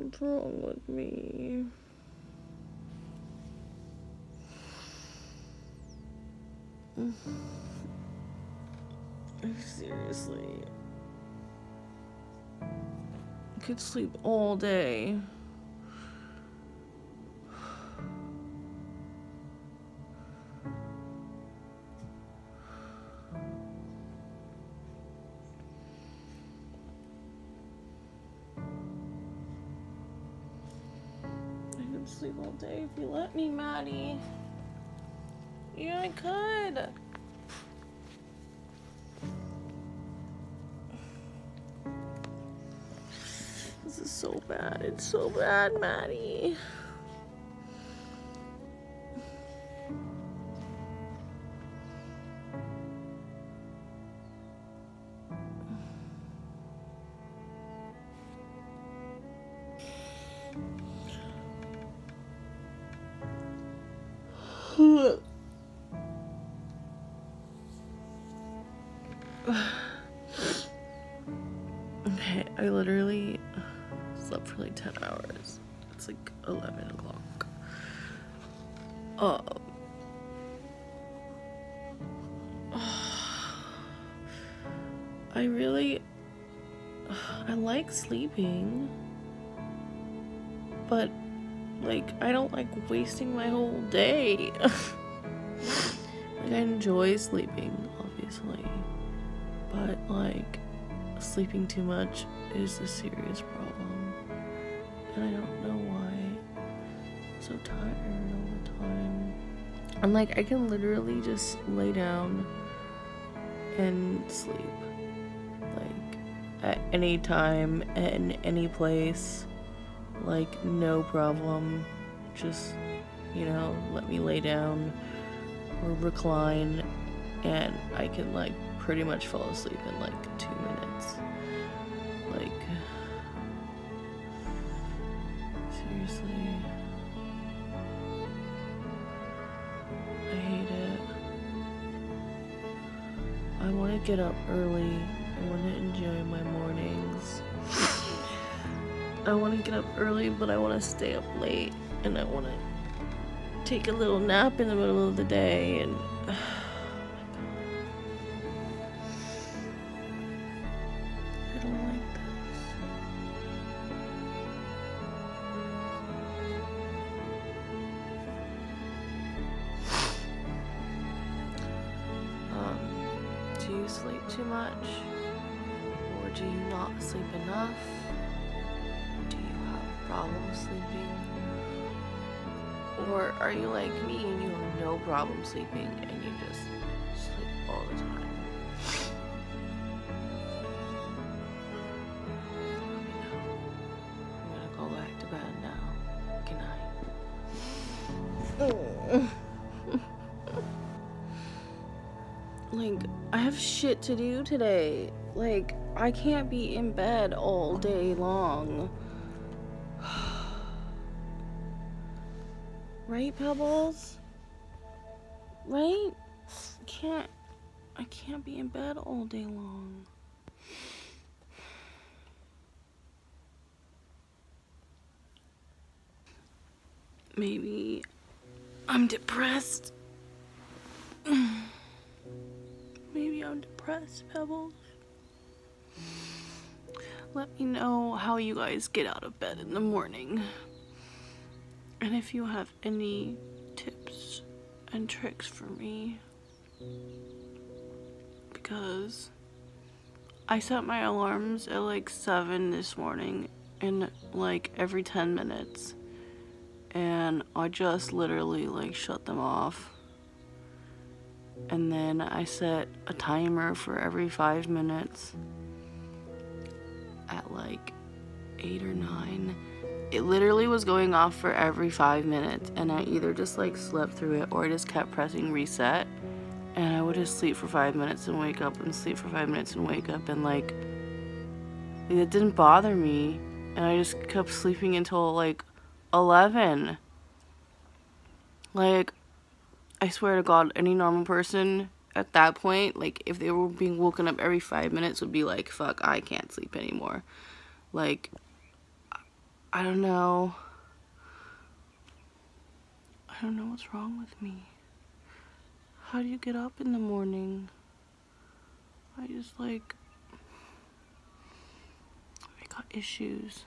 What's wrong with me? Seriously. I could sleep all day. Sleep all day if you let me, Maddie. Yeah, I could. This is so bad. It's so bad, Maddie. I literally slept for like 10 hours. It's like 11 o'clock. Um, I really. I like sleeping. But, like, I don't like wasting my whole day. like, I enjoy sleeping, obviously. But, like, sleeping too much is a serious problem. And I don't know why I'm so tired all the time. And like I can literally just lay down and sleep. Like at any time, in any place. Like no problem. Just, you know, let me lay down or recline and I can like pretty much fall asleep in like two minutes. Like, seriously, I hate it. I want to get up early. I want to enjoy my mornings. I want to get up early, but I want to stay up late and I want to take a little nap in the middle of the day and. do you sleep too much? Or do you not sleep enough? Do you have problems sleeping? Or are you like me and you have no problem sleeping and you just sleep all the time? I have shit to do today. Like, I can't be in bed all day long. right, Pebbles? Right? Can't I can't be in bed all day long. Maybe I'm depressed. I'm depressed, Pebbles. Let me know how you guys get out of bed in the morning. And if you have any tips and tricks for me. Because I set my alarms at like 7 this morning and like every 10 minutes. And I just literally like shut them off. And then I set a timer for every 5 minutes at like 8 or 9 it literally was going off for every five minutes and I either just like slept through it or I just kept pressing reset. And I would just sleep for five minutes and wake up and sleep for five minutes and wake up and like it didn't bother me. And I just kept sleeping until like 11 like I swear to God, any normal person at that point, like, if they were being woken up every five minutes, would be like, fuck, I can't sleep anymore. Like, I don't know. I don't know what's wrong with me. How do you get up in the morning? I just, like, I got issues.